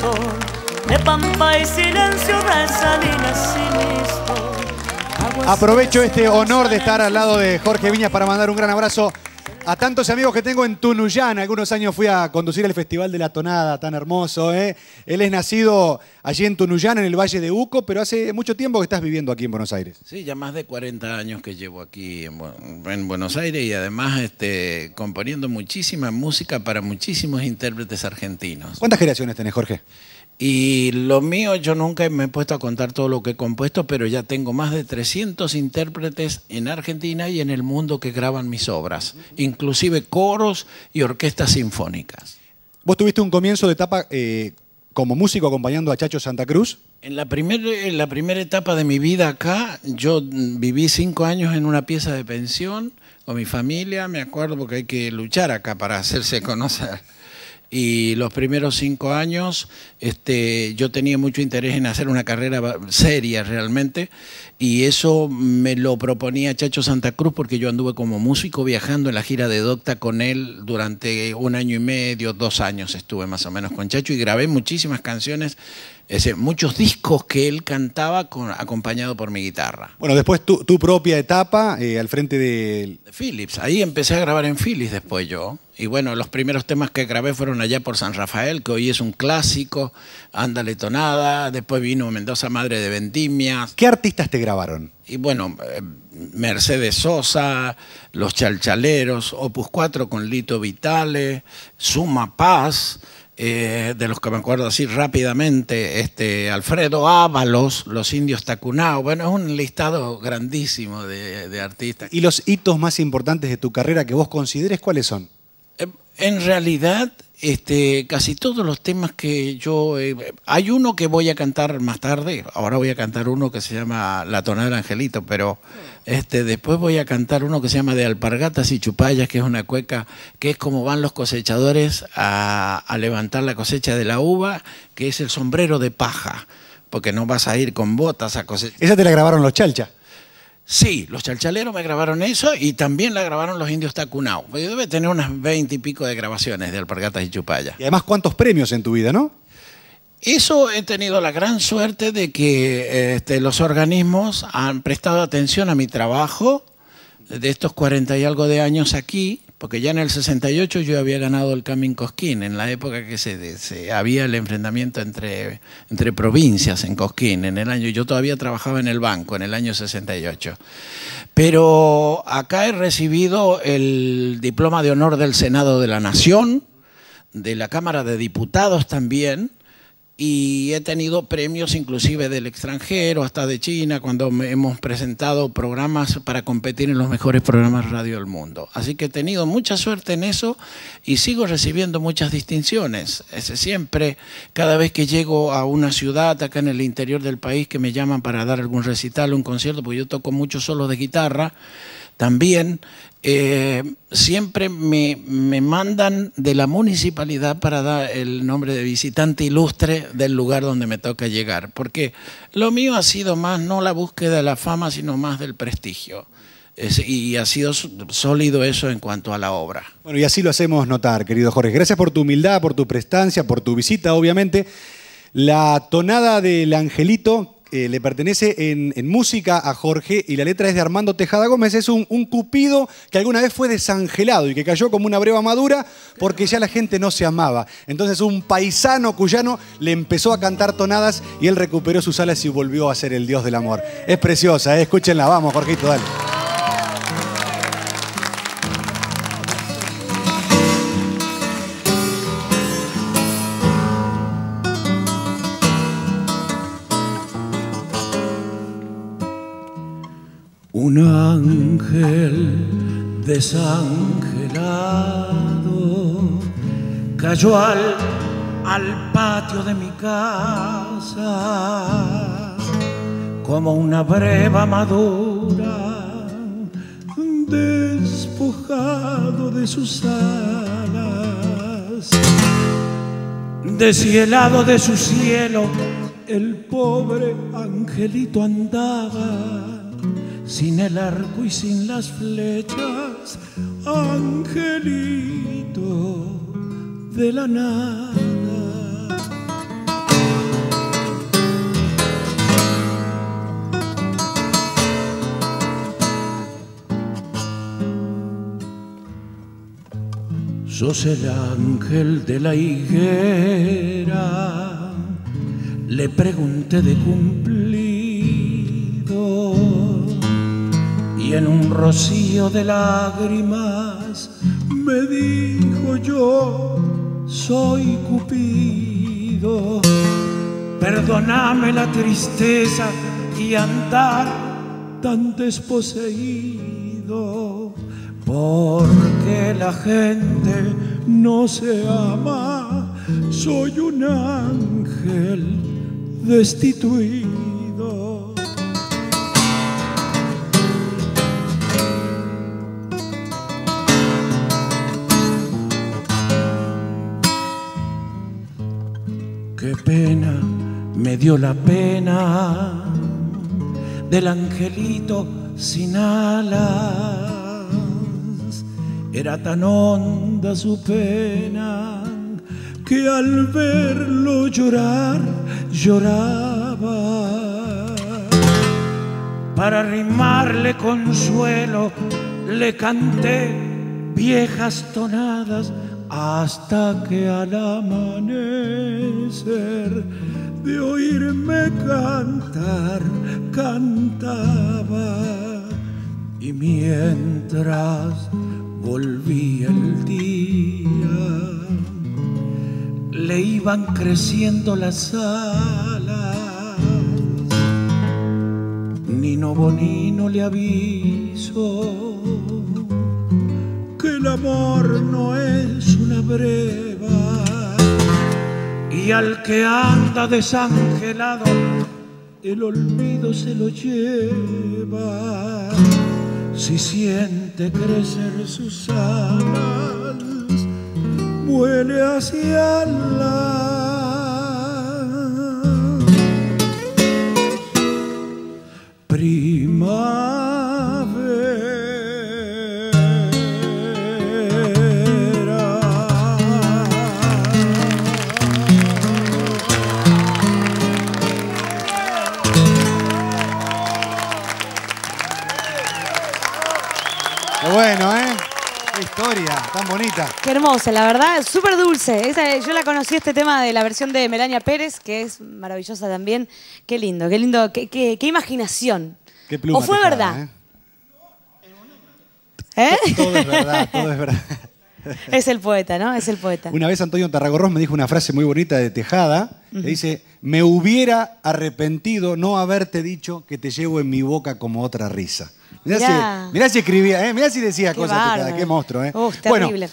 sol, de pampa y silencio, de salinas siniestro. Aprovecho este honor de estar al lado de Jorge Viñas para mandar un gran abrazo a tantos amigos que tengo en Tunuyán. Algunos años fui a conducir el Festival de la Tonada, tan hermoso. ¿eh? Él es nacido allí en Tunuyán, en el Valle de Uco, pero hace mucho tiempo que estás viviendo aquí en Buenos Aires. Sí, ya más de 40 años que llevo aquí en, Bu- en Buenos Aires y además este, componiendo muchísima música para muchísimos intérpretes argentinos. ¿Cuántas generaciones tenés, Jorge? Y lo mío, yo nunca me he puesto a contar todo lo que he compuesto, pero ya tengo más de 300 intérpretes en Argentina y en el mundo que graban mis obras, inclusive coros y orquestas sinfónicas. Vos tuviste un comienzo de etapa eh, como músico acompañando a Chacho Santa Cruz. En la, primer- en la primera etapa de mi vida acá, yo viví cinco años en una pieza de pensión con mi familia, me acuerdo porque hay que luchar acá para hacerse conocer. Y los primeros cinco años este, yo tenía mucho interés en hacer una carrera seria realmente y eso me lo proponía Chacho Santa Cruz porque yo anduve como músico viajando en la gira de Docta con él durante un año y medio, dos años estuve más o menos con Chacho y grabé muchísimas canciones, es decir, muchos discos que él cantaba con- acompañado por mi guitarra. Bueno, después tu, tu propia etapa eh, al frente del... Philips, ahí empecé a grabar en Philips después yo. Y bueno, los primeros temas que grabé fueron allá por San Rafael, que hoy es un clásico, Ándale Tonada, después vino Mendoza Madre de Vendimias, ¿Qué artistas te grabaron? y bueno, eh, Mercedes Sosa, Los Chalchaleros, Opus 4 con Lito Vitale, Suma Paz, eh, de los que me acuerdo así rápidamente, este, Alfredo Ábalos, Los Indios Tacunao, bueno, es un listado grandísimo de, de artistas. ¿Y los hitos más importantes de tu carrera que vos consideres cuáles son? En realidad, este, casi todos los temas que yo... eh, hay uno que voy a cantar más tarde, ahora voy a cantar uno que se llama La tonada angelito, pero este, después voy a cantar uno que se llama De alpargatas y chupallas, que es una cueca, que es como van los cosechadores a, a levantar la cosecha de la uva, que es el sombrero de paja, porque no vas a ir con botas a cosechar. Esa te la grabaron los Chalcha. Sí, los chalchaleros me grabaron eso y también la grabaron los indios Tacunao. Yo debe tener unas veinte y pico de grabaciones de Alpargatas y Chupaya. Y además, ¿cuántos premios en tu vida, no? Eso he tenido la gran suerte de que este, los organismos han prestado atención a mi trabajo de estos 40 y algo de años aquí, porque ya en el 68 yo había ganado el Camin Cosquín, en la época que se, había el enfrentamiento entre, entre provincias en Cosquín, en el año, yo todavía trabajaba en el banco, en el año 68. Pero acá he recibido el diploma de honor del Senado de la Nación, de la Cámara de Diputados también, y he tenido premios inclusive del extranjero, hasta de China, cuando hemos presentado programas para competir en los mejores programas de radio del mundo. Así que he tenido mucha suerte en eso y sigo recibiendo muchas distinciones. Es siempre, cada vez que llego a una ciudad acá en el interior del país que me llaman para dar algún recital, un concierto, porque yo toco muchos solos de guitarra, también eh, siempre me, me mandan de la municipalidad para dar el nombre de visitante ilustre del lugar donde me toca llegar, porque lo mío ha sido más no la búsqueda de la fama, sino más del prestigio. Es- y ha sido sólido eso en cuanto a la obra. Bueno, y así lo hacemos notar, querido Jorge. Gracias por tu humildad, por tu prestancia, por tu visita, obviamente. La tonada del Angelito eh, le pertenece en, música a Jorge y la letra es de Armando Tejada Gómez. Es un, un cupido que alguna vez fue desangelado y que cayó como una breva madura porque ya la gente no se amaba. Entonces un paisano cuyano le empezó a cantar tonadas y él recuperó sus alas y volvió a ser el dios del amor. Es preciosa, ¿eh? escúchenla, vamos, Jorgito, dale. Ángel desangelado. Cayó al, al patio de mi casa como una breva madura despojado de sus alas. Deshielado de su cielo el pobre angelito andaba sin el arco y sin las flechas, angelito de la nada. Sos el ángel de la higuera, le pregunté de cumpleaños y en un rocío de lágrimas me dijo yo soy Cupido. Perdóname la tristeza y andar tan desposeído, porque la gente no se ama, soy un ángel destituido. Me dio la pena del angelito sin alas. Era tan honda su pena que al verlo llorar lloraba. Para rimarle consuelo le canté viejas tonadas hasta que al amanecer de oírme cantar cantaba. Y mientras volvía el día le iban creciendo las alas. Nino Bonino le aviso que el amor no es breva. Y al que anda desangelado el olvido se lo lleva. Si siente crecer sus alas vuele hacia la Qué hermosa, la verdad, súper dulce. Esa- yo la conocí este tema de la versión de Melania Pérez, que es maravillosa también. Qué lindo, qué lindo, qué, qué- qué imaginación. Qué pluma ¿O fue verdad? ¿Eh? Todo es verdad, todo es verdad. es el poeta, ¿no? Es el poeta. Una vez Antonio Tarragorros me dijo una frase muy bonita de Tejada, que dice, me hubiera arrepentido no haberte dicho que te llevo en mi boca como otra risa. Mirá, Mirá. Si, mirá si escribía, ¿eh? mirá si decía Qué cosas Tejada, qué monstruo. ¿eh? Uf, bueno, terrible.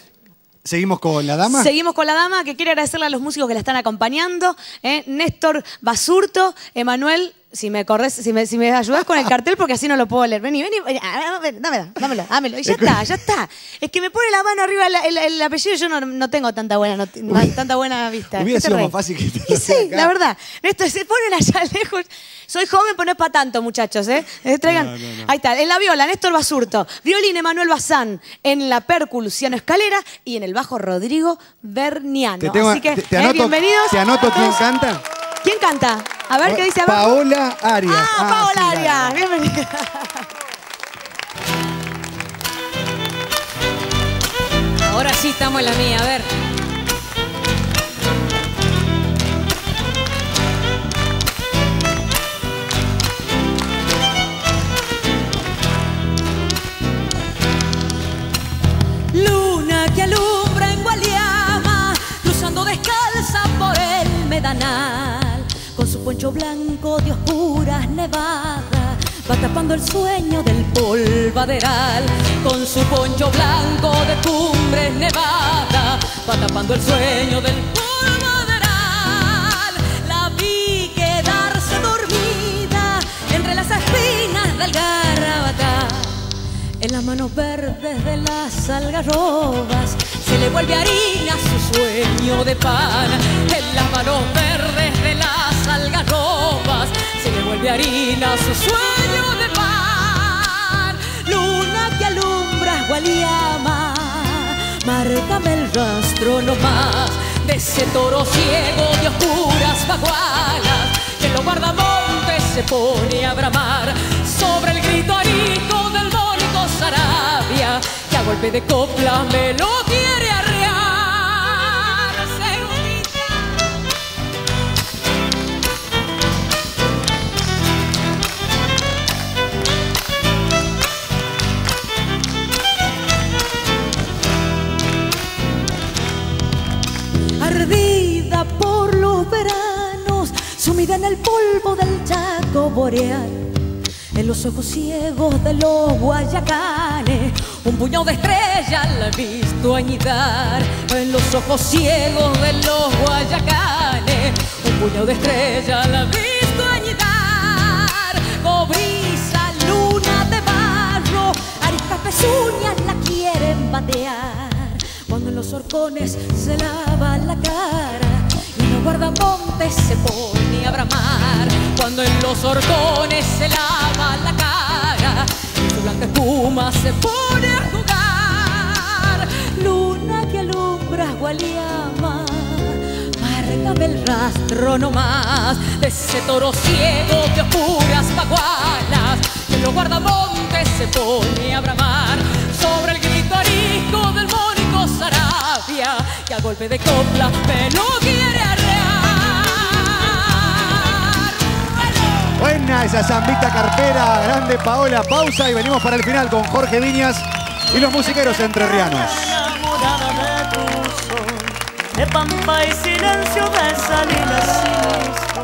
Seguimos con la dama. Seguimos con la dama que quiere agradecerle a los músicos que la están acompañando. ¿eh? Néstor Basurto, Emanuel, si me corres, si me, si me ayudas con el cartel, porque así no lo puedo leer. Vení, vení, vení, ah, ven, dámelo, dámelo, dámelo. Y ya está, ya está. Es que me pone la mano arriba el, el- el apellido y yo no, no tengo tanta buena, no- tanta buena vista. Hubiera ¿Qué te sido más fácil que te Y lo sí, acá. la verdad. Néstor, se ponen allá lejos. Soy joven, pero no es para tanto, muchachos. ¿eh? Eh, traigan. Ahí está. En la viola, Néstor Basurto. Violín, Emanuel Bazán. En la percu, Luciano Escalera. Y en el bajo, Rodrigo Berniano. Te, tengo- Así que, te- te eh, anoto, bienvenidos. te anoto quién canta. ¿Quién canta? A ver qué dice abajo. Paola Arias. Ah, Ah, Paola sí. Arias. Bienvenida. Ahora sí estamos en la mía, a ver. Luna que alumbra en Gualiama, cruzando descalza por el su poncho blanco de oscuras nevadas, va tapando el sueño del polvaderal, con su poncho blanco de cumbres nevadas, va tapando el sueño del polvaderal. La vi quedarse dormida entre las espinas del garrabatá. En las manos verdes de las algarrobas se le vuelve harina su sueño de pan. En las manos verdes de las algarrobas se le vuelve harina su sueño de pan. Luna que alumbras Gualiama, márcame el rastro nomás de ese toro ciego de oscuras bagualas que en los guardamontes se pone a bramar sobre el grito arico del Sarabia, que a golpe de copla me lo quiere arrear. Ardida por los veranos, sumida en el polvo del chaco boreal los ojos ciegos de los guayacanes, un puñado de estrellas la he visto añidar. En los ojos ciegos de los guayacanes, un puñado de estrellas la he visto añidar. Cobriza, luna de barro, aristas pezuñas la quieren batear. Cuando en los horcones se lava la cara y los guardamontes se pone a bramar. Cuando en los horcones se lava se pone a jugar. Luna que alumbras Gualiama, márgame el rastro nomás de ese toro ciego que oscuras bagualas. Y en los guardamontes se pone a bramar sobre el grito arisco del mónico Sarabia que a golpe de copla me lo quiere Buena esa zambita carpera, grande Paola. Pausa y venimos para el final con Jorge Viñas y los musiqueros entrerrianos. de.